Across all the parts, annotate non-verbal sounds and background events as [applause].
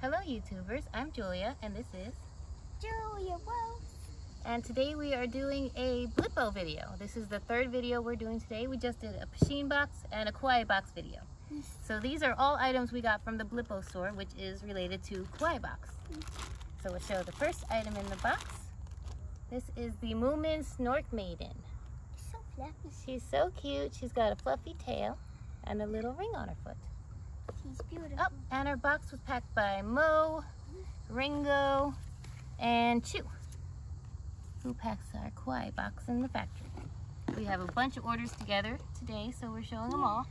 Hello YouTubers, I'm Julia and this is Julia Rose. and today we are doing a Blippo video. This is the third video we're doing today. We just did a Pusheen box and a Kawaii box video. So these are all items we got from the Blippo store which is related to Kawaii box. So we'll show the first item in the box. This is the Moomin Snork Maiden. So fluffy. She's so cute. She's got a fluffy tail and a little ring on her foot. She's beautiful. Oh, and our box was packed by Mo, Ringo, and Chew, who packs our Kawaii box in the factory. We have a bunch of orders together today, so we're showing them all.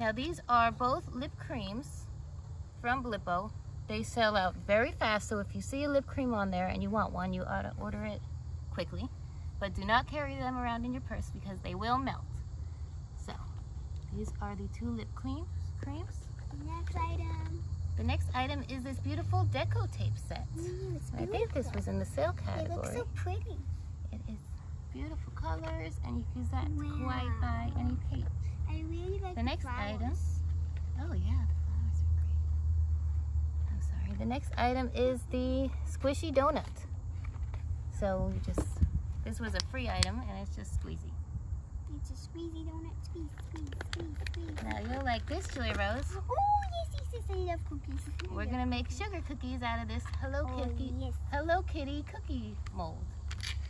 Now these are both lip creams from Blippo. They sell out very fast, so if you see a lip cream on there and you want one, you ought to order it quickly. But do not carry them around in your purse because they will melt. So, these are the two lip creams. creams. Next item. The next item is this beautiful deco tape set. Mm, I think this was in the sale category. It looks so pretty. It is beautiful colors and you can use that to Wow. white by any page. I really like The the next flowers. item. Oh yeah, the flowers are great. I'm sorry. The next item is the squishy donut. So you just, this was a free item and it's just squeezy. It's a squeezy donut. Squeeze, You'll like this, Julia Rose. Oh, yes, yes, yes. I love cookies. [laughs] We're gonna make sugar cookies out of this Hello Oh, Kitty, yes. Hello Kitty cookie mold.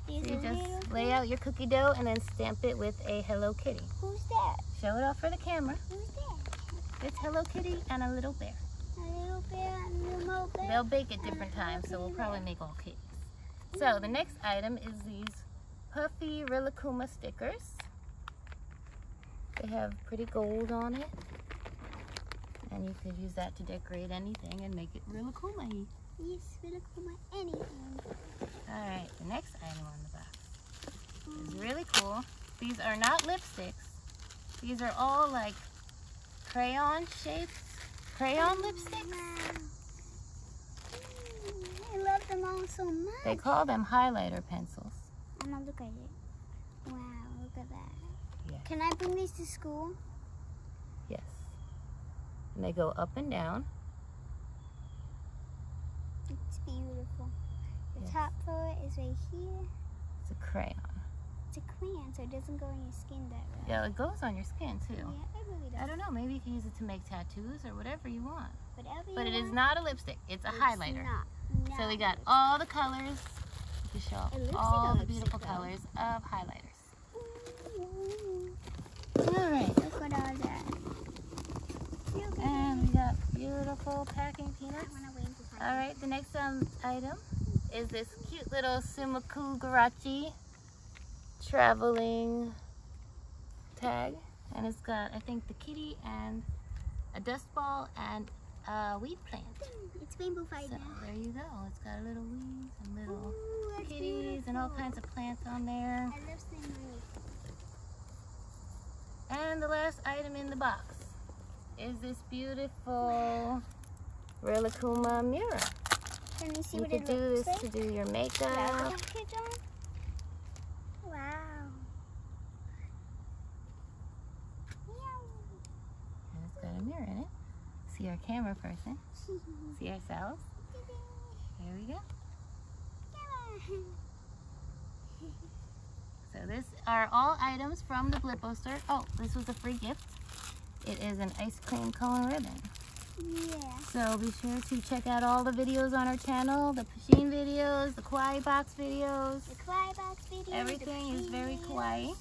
So you just lay out your cookie dough and then stamp it with a Hello Kitty. Who's that? Show it off for the camera. Who's that? It's Hello Kitty and a little bear. A little bear and a little bear. They'll bake at different times, so we'll probably make all kitties. So the next item is these puffy Rilakkuma stickers. They have pretty gold on it. And you could use that to decorate anything and make it really Rilakkuma-y. Yes, really cool. my Anything. Alright, the next item on the box is really cool. These are not lipsticks. These are all like crayon shapes. Crayon lipsticks? Wow. I love them all so much. They call them highlighter pencils. I'm gonna look at it. Wow, look at that. Can I bring these to school? Yes. And they go up and down. It's beautiful. The Yes. top for is right here. It's a crayon. It's a crayon, so it doesn't go on your skin that way. Yeah, it goes on your skin too. Yeah, it really does. I don't know, maybe you can use it to make tattoos or whatever you want. Whatever you But it is want, not a lipstick, it's a it's highlighter. Not, So we got all the colors. You can show off It looks like all the beautiful though. colors of highlighters. lipstick. Alright, Look at all that. Look at and we got beautiful packing peanuts. I wanna wait to find Alright, the next um, item is this cute little Sumikko Gurashi traveling tag. And it's got, I think, the kitty and a dust ball and a weed plant. It's rainbow fight So there you go. It's got a little weeds and little Ooh, kitties and all kinds of plants on there. I love seeing And the last item in the box is this beautiful Rilakkuma mirror. Can we see You what could it do this like? to do your Can I put makeup. the package on? Wow. And it's got a mirror in it. See our camera person. [laughs] See ourselves. There we go. [laughs] So this are all items from the Blippo store. Oh, this was a free gift. It is an ice cream cone ribbon. yeah. So be sure to check out all the videos on our channel, the Pusheen videos, the Kawaii box videos. The kawaii box video. the Everything is very videos, kawaii.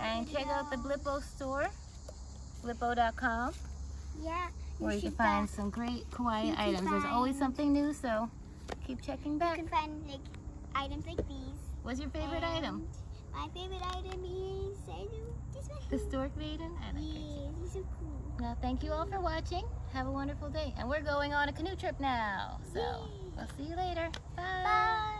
And check out the videos. Blippo store, blippo.com, Yeah. where you can find some great kawaii items. There's always something new, so keep checking back. You can find like items like these. What's your favorite And item? My favorite item is I this one. The Snork Maiden? I like. Yeah, cool. Now, thank you all for watching. Have a wonderful day. And we're going on a canoe trip now. So, Yay. we'll see you later. Bye. Bye.